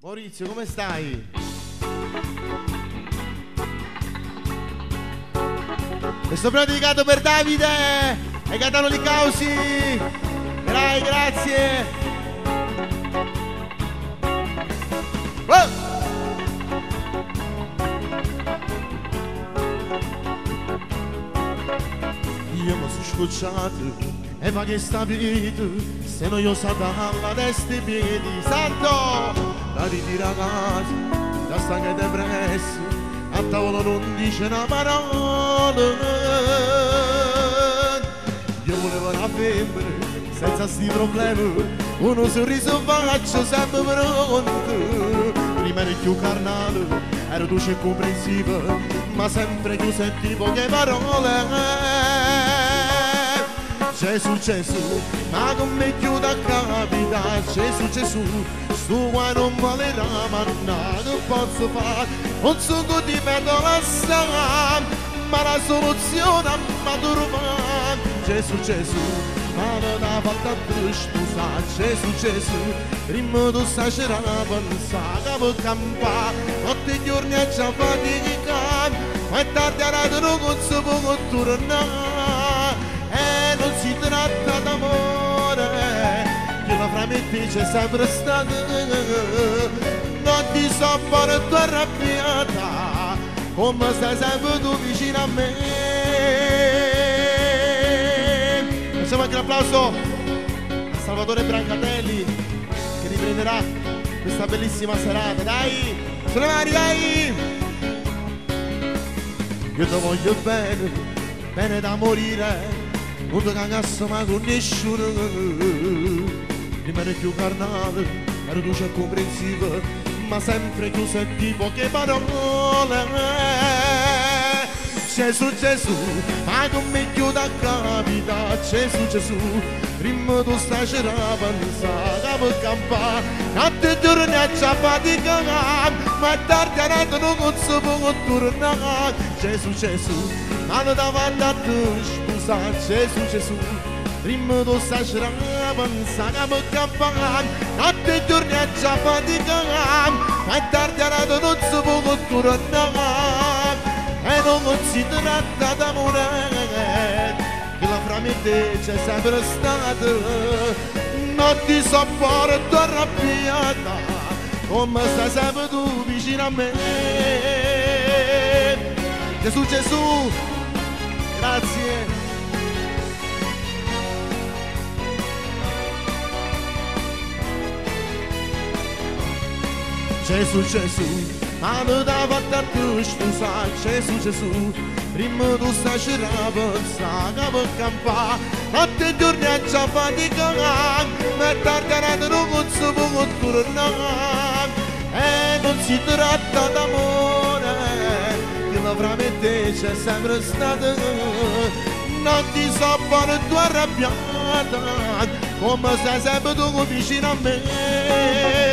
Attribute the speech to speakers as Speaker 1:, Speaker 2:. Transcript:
Speaker 1: Maurizio, come stai? Questo brano dedicato per Davide e Gaetano Di Causi. Dai, grazie. Oh! Scocciato e va che sta vita se non io stata alla destra i piedi. Santo la ritira a casa da stanca depresso a tavola non dice una parola. Io volevo una femmina senza sti problemi. Uno sorriso faccio sempre pronto. Prima eri più carnale ero dolce e comprensiva ma sempre più sentivo poche parole Gesù, Gesù, ma come chiuda capita, Gesù, Gesù, sto qua non vale la manna, non posso fare, non so che ti perdo la strada, ma la soluzione ma trovare, Gesù, Gesù, ma non ha fatto più scusa, Gesù, Gesù, prima tu stai a pensare che mi campa, notte e giorni a già fatica, ma è tardi a non si può tornare, tratta d'amore che la fra me te c'è sempre stata. Non ti so fare tua arrabbiata come stai sempre tu vicino a me. Facciamo anche un applauso a Salvatore Brancatelli che riprenderà questa bellissima serata. Dai sulle mani dai! Io ti voglio bene bene da morire non ti cagasse mai con nessuno rimane più carnale ero dolce e comprensiva ma sempre più senti poche parole. Gesù Gesù ma come chiuda capita Gesù Gesù prima tu stai a pensare che campa notte giorni a già fatica ma è tardi a non si può tornare Gesù Gesù ma non davanti a te sa Gesù Gesù prima tu stai a pensare che mi campa notte e giorni a già fatica ma tardi a non si può tornare e non si tratta d'amore che la fra me te c'è sempre stata non ti so fare tua arrabbiata come stai sempre tu vicino a me Gesù Gesù grazie Gesù, Gesù, ma non dava tanto scusa, Gesù, Gesù, prima tu stai a pensare che per campare, notte e giorni a già fatica, ma tardi non si può tornare, e non si tratta d'amore, che la veramente c'è sempre stata, non ti so fare tua arrabbiata, come sei sempre tu vicino a me.